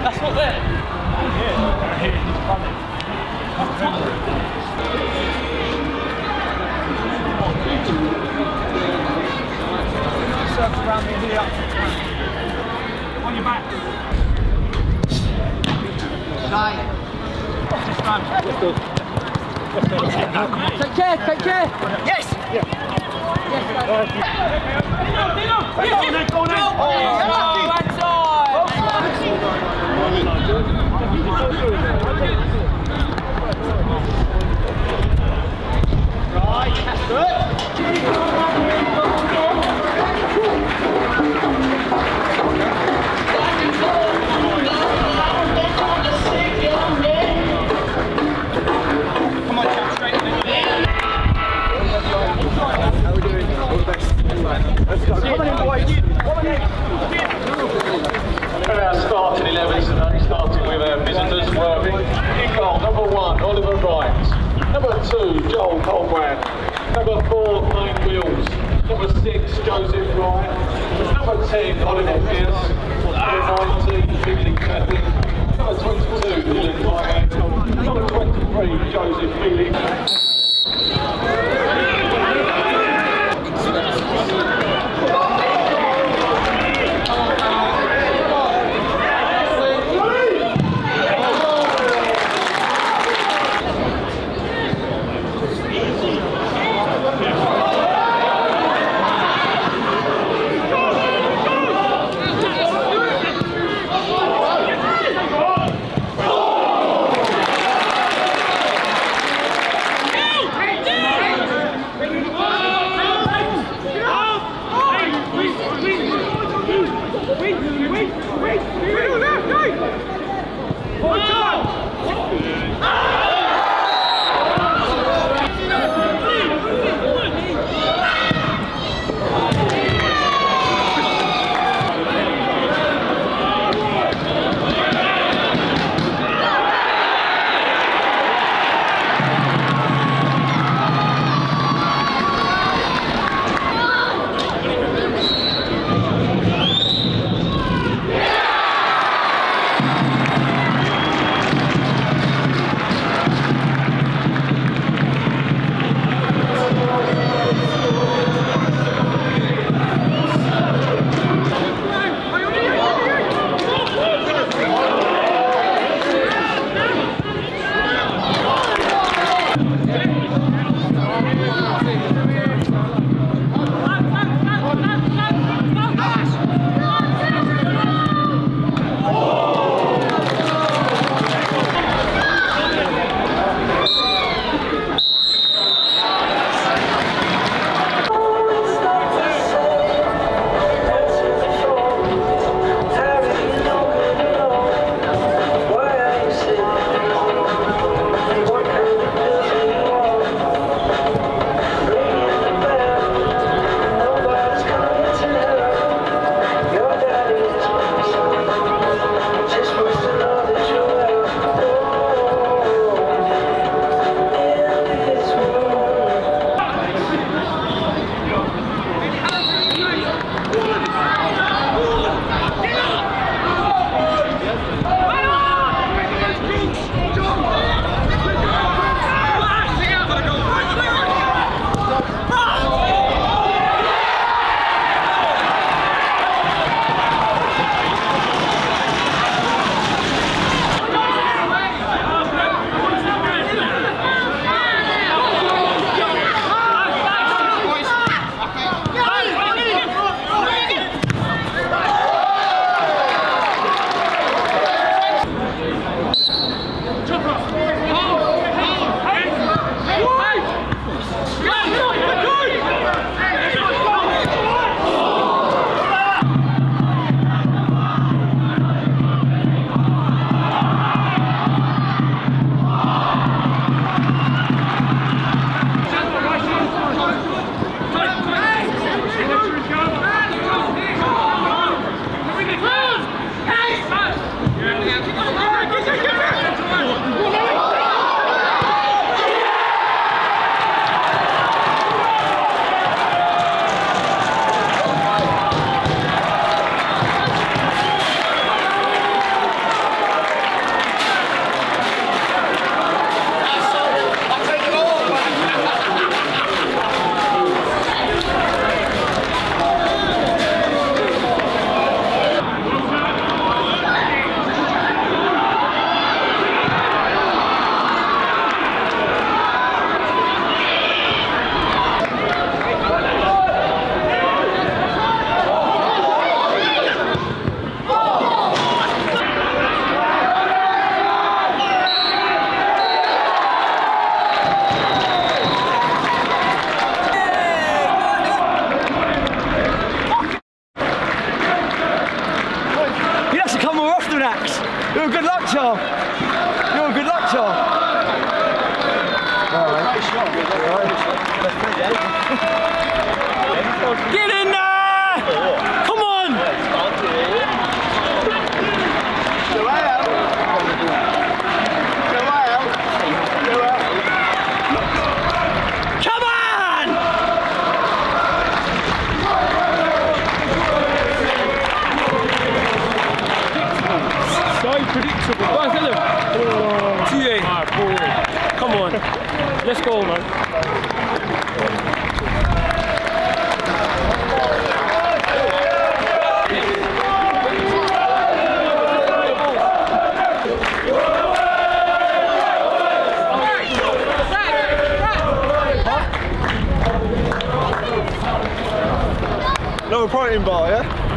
That's not there. Circle. On take care, take care. Yes. Yeah. Yes. Dino, Dino. Yes. Joel Number four, Wayne Wills. Number six, Joseph Wright. Number 10, Oliver Pearce. Number 19, Billy Cathy. Number 22, Dylan. Number 23, Joseph Felix. Char. You're a good luck, Char. Get in there! Come Let's go, man. No protein bar, yeah?